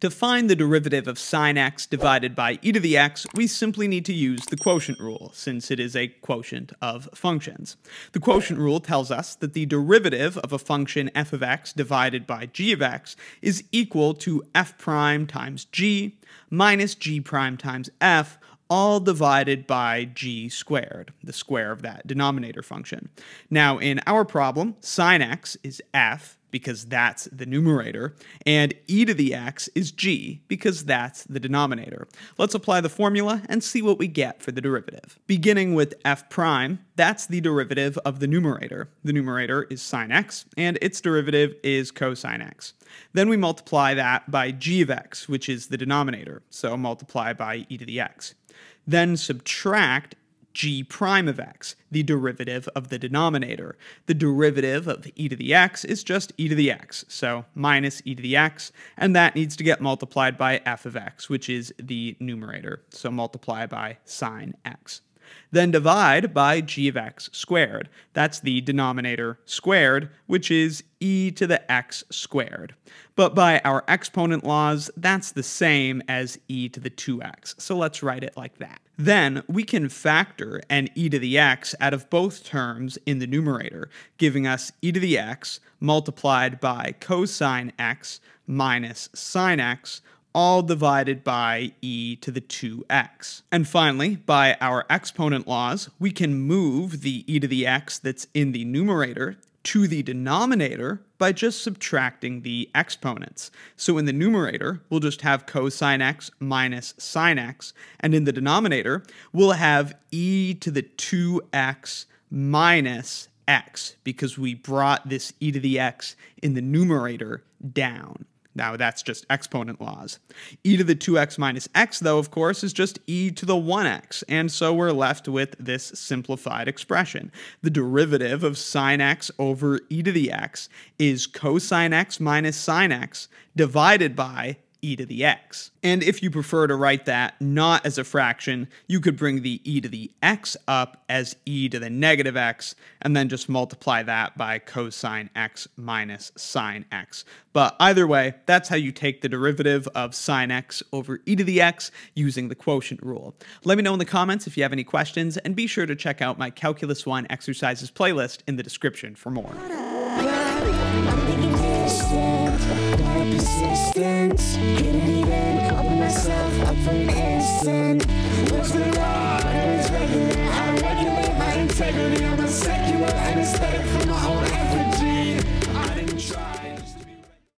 To find the derivative of sine x divided by e to the x, we simply need to use the quotient rule, since it is a quotient of functions. The quotient rule tells us that the derivative of a function f of x divided by g of x is equal to f prime times g minus g prime times f, all divided by g squared, the square of that denominator function. Now, in our problem, sine x is f because that's the numerator, and e to the x is g because that's the denominator. Let's apply the formula and see what we get for the derivative. Beginning with f prime, that's the derivative of the numerator. The numerator is sine x, and its derivative is cosine x. Then we multiply that by g of x, which is the denominator, so multiply by e to the x. Then subtract g prime of x, the derivative of the denominator. The derivative of e to the x is just e to the x, so minus e to the x, and that needs to get multiplied by f of x, which is the numerator, so multiply by sine x. Then divide by g of x squared. That's the denominator squared, which is e to the x squared. But by our exponent laws, that's the same as e to the 2x, so let's write it like that. Then we can factor an e to the x out of both terms in the numerator, giving us e to the x multiplied by cosine x minus sine x all divided by e to the 2x. And finally, by our exponent laws, we can move the e to the x that's in the numerator to the denominator by just subtracting the exponents. So in the numerator, we'll just have cosine x minus sine x, and in the denominator, we'll have e to the 2x minus x because we brought this e to the x in the numerator down. Now that's just exponent laws. e to the 2x minus x, though, of course, is just e to the 1x, and so we're left with this simplified expression. The derivative of sine x over e to the x is cosine x minus sine x divided by e to the x. And if you prefer to write that not as a fraction, you could bring the e to the x up as e to the negative x, and then just multiply that by cosine x minus sine x. But either way, that's how you take the derivative of sine x over e to the x using the quotient rule. Let me know in the comments if you have any questions, and be sure to check out my Calculus 1 exercises playlist in the description for more It's